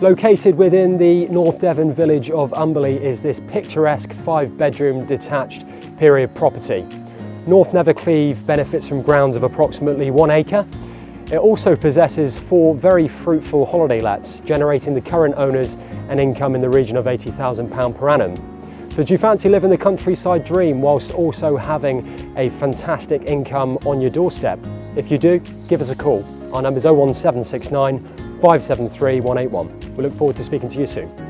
Located within the North Devon village of Umberleigh is this picturesque five bedroom detached period property. North Nethercleave benefits from grounds of approximately one acre. It also possesses four very fruitful holiday lets, generating the current owners an income in the region of £80,000 per annum. So do you fancy living the countryside dream whilst also having a fantastic income on your doorstep? If you do, give us a call. Our number is 01769 573 181. We look forward to speaking to you soon.